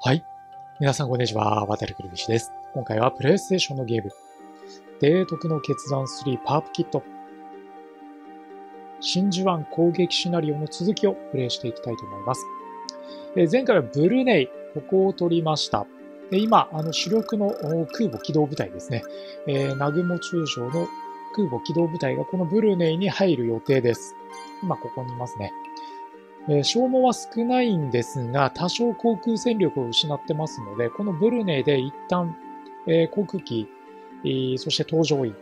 はい。皆さんこんにちは。渡るくるびしです。今回はプレイステーションのゲーム、提督の決断3パープキット、真珠湾攻撃シナリオの続きをプレイしていきたいと思います。え前回はブルネイ、ここを取りました。で今、あの主力の空母機動部隊ですね。えー、ナグモ中将の空母機動部隊がこのブルネイに入る予定です。今ここにいますね。え消耗は少ないんですが、多少航空戦力を失ってますので、このブルネイで一旦、え航空機、そして搭乗員、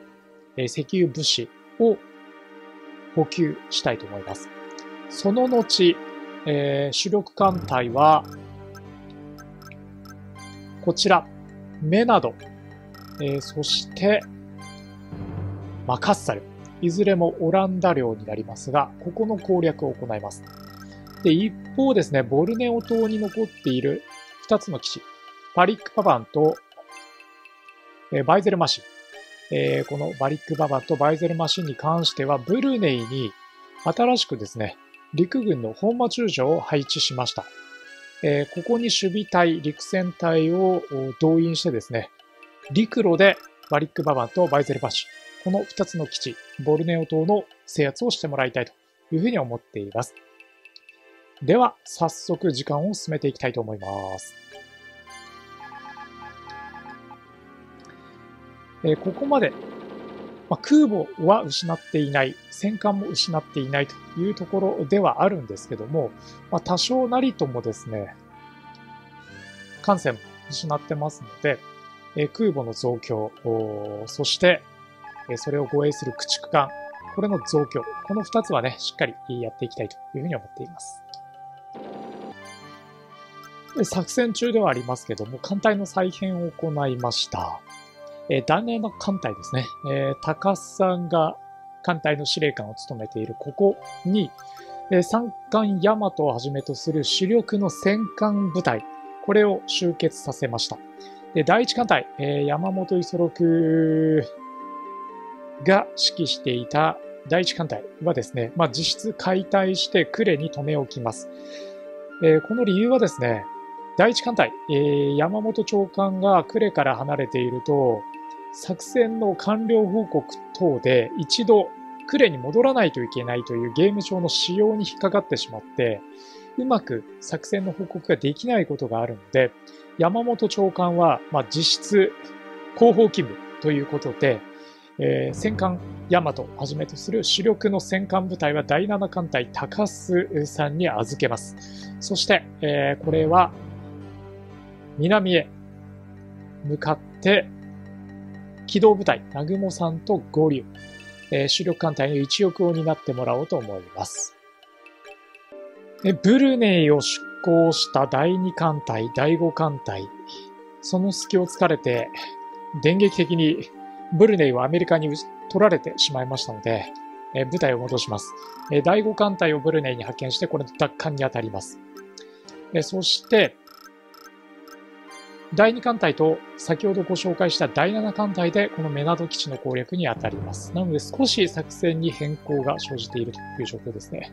え石油物資を補給したいと思います。その後、え主力艦隊は、こちら、メナド、えそして、マカッサル、いずれもオランダ領になりますが、ここの攻略を行います。で、一方ですね、ボルネオ島に残っている2つの基地、バリックパバンと、えバイゼルマシン。えこのバリックパバンとバイゼルマシンに関しては、ブルネイに新しくですね、陸軍の本間中将を配置しました。えここに守備隊、陸戦隊を動員してですね、陸路でバリックパバンとバイゼルマシン、この2つの基地、ボルネオ島の制圧をしてもらいたいというふうに思っています。では、早速時間を進めていきたいと思います。えーここまで、まあ、空母は失っていない、戦艦も失っていないというところではあるんですけども、まあ、多少なりともですね、艦船も失ってますので、え空母の増強、そして、えそれを護衛する駆逐艦、これの増強、この2つはね、しっかりやっていきたいというふうに思っています。作戦中ではありますけども、艦隊の再編を行いました。えー、断念の艦隊ですね。えー、高須さんが艦隊の司令官を務めているここに、えー、三艦大和をはじめとする主力の戦艦部隊、これを集結させました。で第一艦隊、えー山本五十六が指揮していた第一艦隊はですね、まあ、実質解体して呉に留め置きます。えーこの理由はですね、第一艦隊、えー山本長官が呉から離れていると、作戦の完了報告等で一度呉に戻らないといけないというゲーム上の仕様に引っかかってしまって、うまく作戦の報告ができないことがあるので、山本長官は、まあ、実質後方勤務ということで、えー戦艦大和をはじめとする主力の戦艦部隊は第7艦隊高須さんに預けます。そして、えーこれは南へ向かって機動部隊南雲さんと合流、えー主力艦隊の一翼を担ってもらおうと思います。でブルネイを出港した第2艦隊、第5艦隊、その隙を突かれて、電撃的にブルネイはアメリカに取られてしまいましたので、えー部隊を戻します。えー第5艦隊をブルネイに派遣して、これの奪還に当たります。えーそして、第2艦隊と先ほどご紹介した第7艦隊でこのメナド基地の攻略に当たります。なので少し作戦に変更が生じているという状況ですね。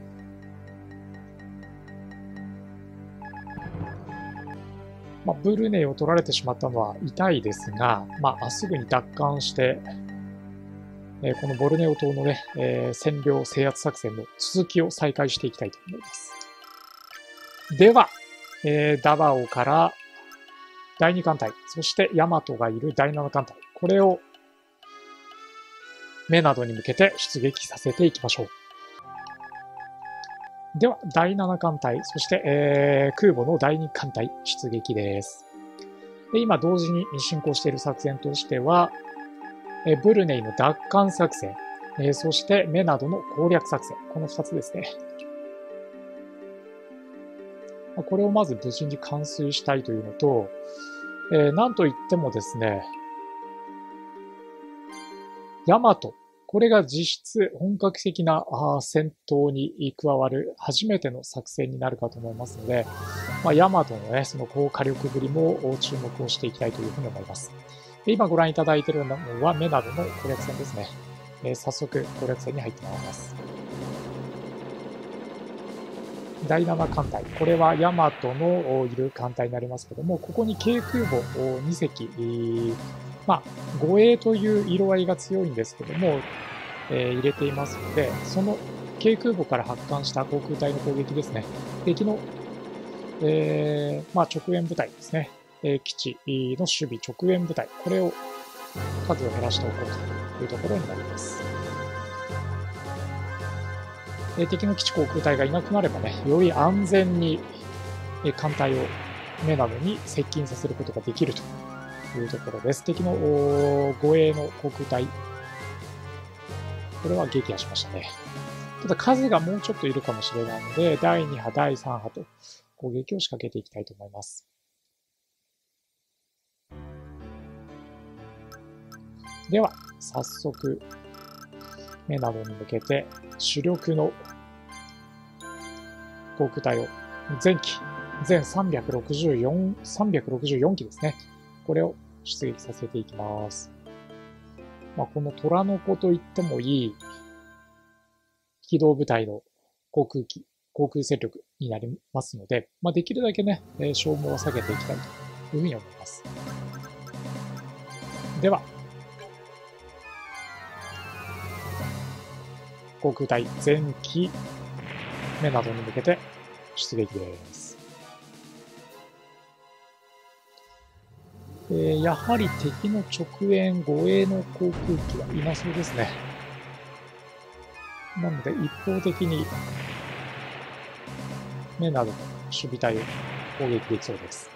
まあ、ブルネイを取られてしまったのは痛いですが、まあ、すぐに奪還して、えーこのボルネオ島のね、えー占領制圧作戦の続きを再開していきたいと思います。では、えーダバオから第2艦隊、そしてヤマトがいる第7艦隊、これを目などに向けて出撃させていきましょう。では、第7艦隊、そして、えー空母の第2艦隊出撃です。で今、同時に進行している作戦としては、えブルネイの奪還作戦、えーそしてメナドの攻略作戦、この2つですね。これをまず無事に完遂したいというのと、えーなんといってもですね、ヤマト。これが実質本格的なあ戦闘に加わる初めての作戦になるかと思いますので、まあ、ヤマトのね、その高火力ぶりも注目をしていきたいというふうに思います。で今ご覧いただいているのはメナドの攻略戦ですね。えー早速攻略戦に入ってまいります。第7艦隊。これはヤマトのいる艦隊になりますけども、ここに軽空母2隻、まあ、護衛という色合いが強いんですけども、えー、入れていますので、その軽空母から発艦した航空隊の攻撃ですね。敵の、えー、まあ、直縁部隊ですね。えー、基地の守備直縁部隊。これを数を減らしておこうというところになります。え敵の基地航空隊がいなくなればね、より安全にえ艦隊を目などに接近させることができるというところです。敵の護衛の航空隊、これは撃破しましたね。ただ数がもうちょっといるかもしれないので、第2波、第3波と攻撃を仕掛けていきたいと思います。では、早速、目などに向けて主力の航空隊を前期、全364、364機ですね。これを出撃させていきます。まあ、この虎の子と言ってもいい機動部隊の航空機、航空戦力になりますので、まあ、できるだけね、消耗を下げていきたいというふうに思います。では、航空隊前期目などに向けて出撃です。えー、やはり敵の直縁護衛の航空機はいなそうですね。なので一方的に目などの守備隊を攻撃できそうです。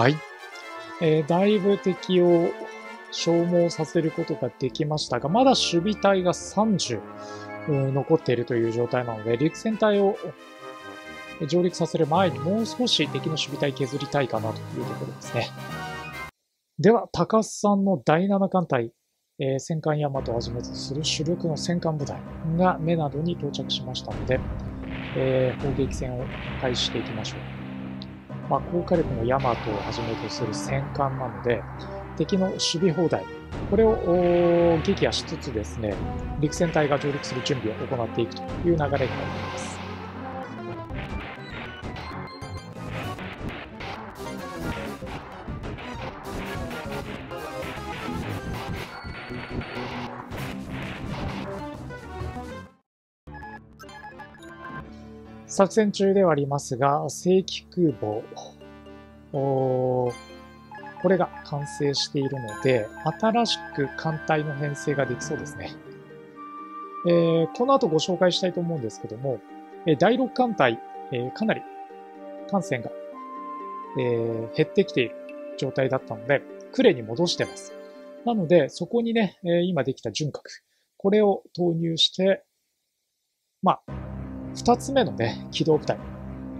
はい。えー、だいぶ敵を消耗させることができましたが、まだ守備隊が30、残っているという状態なので、陸戦隊を上陸させる前にもう少し敵の守備隊削りたいかなというところですね。では、高須さんの第7艦隊、えー、戦艦大和をはじめとする主力の戦艦部隊が目などに到着しましたので、えー、砲撃戦を開始していきましょう。まあ、高火力のヤマトをはじめとする戦艦なので、敵の守備砲台、これを撃破しつつですね、陸戦隊が上陸する準備を行っていくという流れになります。作戦中ではありますが、正規空母、これが完成しているので、新しく艦隊の編成ができそうですね。えー、この後ご紹介したいと思うんですけども、え第6艦隊、えー、かなり艦船が、えー、減ってきている状態だったので、呉に戻してます。なので、そこにね、え今できた純核、これを投入して、まあ、2つ目のね、機動部隊。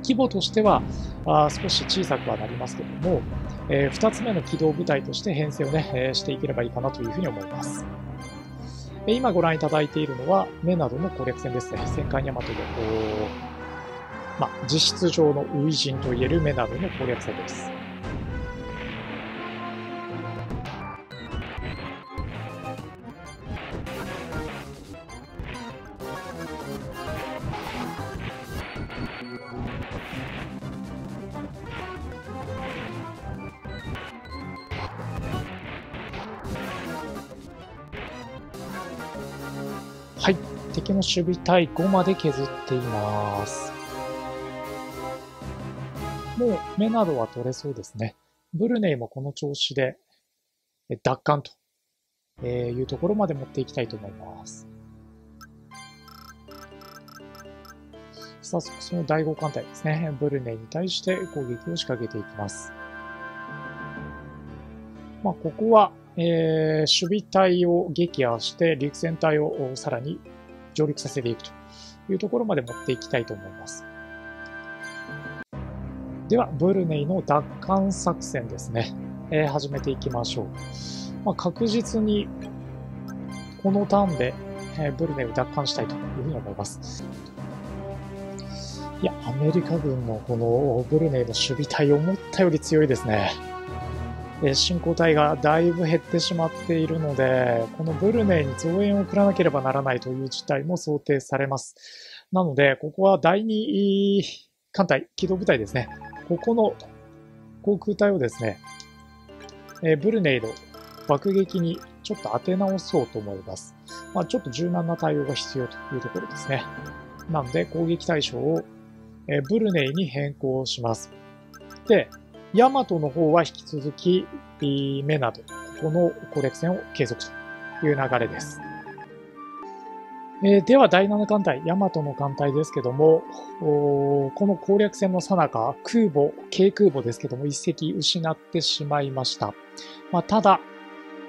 規模としてはあ少し小さくはなりますけども、えー、2つ目の機動部隊として編成をね、えー、していければいいかなというふうに思います。えー、今ご覧いただいているのは、目などの攻略戦ですね。戦艦大和で、まあ、実質上の初陣といえる目などの攻略戦です。はい。敵の守備隊5まで削っています。もう目などは取れそうですね。ブルネイもこの調子で奪還というところまで持っていきたいと思います。早速その第5艦隊ですね。ブルネイに対して攻撃を仕掛けていきます。まあ、ここはえー、守備隊を撃破して陸戦隊をさらに上陸させていくというところまで持っていきたいと思います。では、ブルネイの奪還作戦ですね。えー、始めていきましょう。まあ、確実にこのターンで、えー、ブルネイを奪還したいというふうに思います。いや、アメリカ軍のこのブルネイの守備隊思ったより強いですね。え進行体がだいぶ減ってしまっているので、このブルネイに増援を送らなければならないという事態も想定されます。なので、ここは第2艦隊、機動部隊ですね。ここの航空隊をですね、えブルネイの爆撃にちょっと当て直そうと思います。まあ、ちょっと柔軟な対応が必要というところですね。なので、攻撃対象を、えブルネイに変更します。で、ヤマトの方は引き続き、メなど、ここの攻略戦を継続という流れです。えー、では、第7艦隊、ヤマトの艦隊ですけども、この攻略戦の最中、空母、軽空母ですけども、一隻失ってしまいました。まあ、ただ、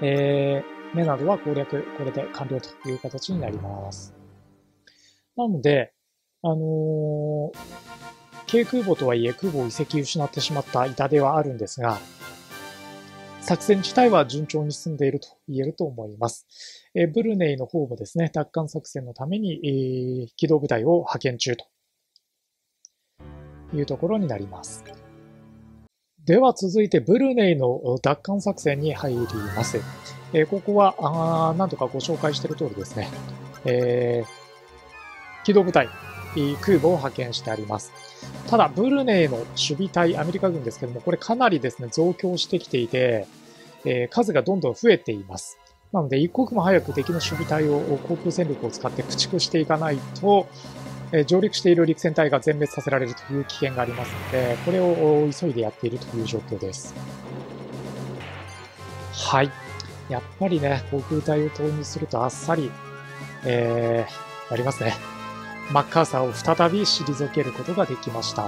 えー、目などは攻略、これで完了という形になります。なので、あのー、軽空母とはいえ空母を遺跡失ってしまった痛手はあるんですが、作戦自体は順調に進んでいると言えると思います。えブルネイの方もですね、奪還作戦のために、えー、機動部隊を派遣中というところになります。では続いてブルネイの奪還作戦に入ります。え、ここは、あなんとかご紹介している通りですね、えー、機動部隊、空母を派遣してあります。ただ、ブルネイの守備隊、アメリカ軍ですけども、これかなりですね、増強してきていて、えー、数がどんどん増えています。なので、一刻も早く敵の守備隊を航空戦力を使って駆逐していかないと、え上陸している陸戦隊が全滅させられるという危険がありますので、これを急いでやっているという状況です。はい。やっぱりね、航空隊を投入するとあっさり、えー、なりますね。マッカーサーを再び退けることができました。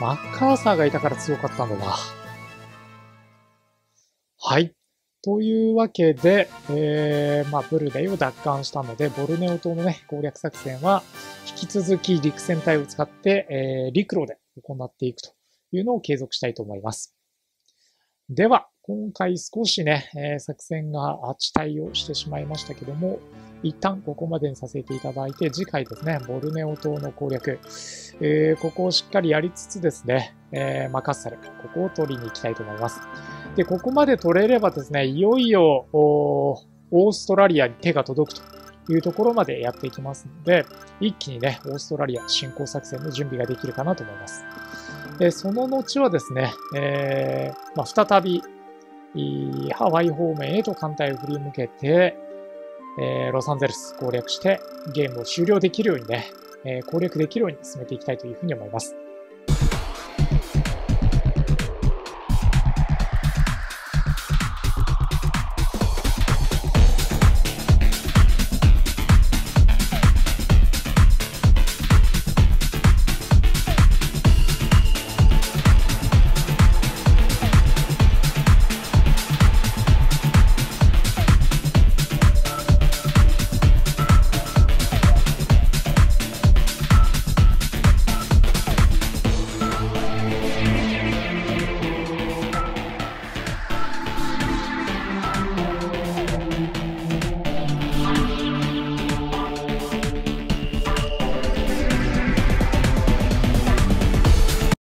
マッカーサーがいたから強かったんだな。はい。というわけで、えー、まあ、ブルネイを奪還したので、ボルネオ島のね、攻略作戦は、引き続き陸戦隊を使って、えー、陸路で行っていくというのを継続したいと思います。では、今回少しね、えー、作戦が遅滞をしてしまいましたけども、一旦ここまでにさせていただいて、次回ですね、ボルネオ島の攻略、えー、ここをしっかりやりつつですね、えー、マカッサル、ここを取りに行きたいと思います。で、ここまで取れればですね、いよいよ、オーストラリアに手が届くというところまでやっていきますので、一気にね、オーストラリア侵攻作戦の準備ができるかなと思います。で、その後はですね、えー、まあ、再び、ハワイ方面へと艦隊を振り向けて、えー、ロサンゼルス攻略してゲームを終了できるようにね、えー、攻略できるように進めていきたいというふうに思います。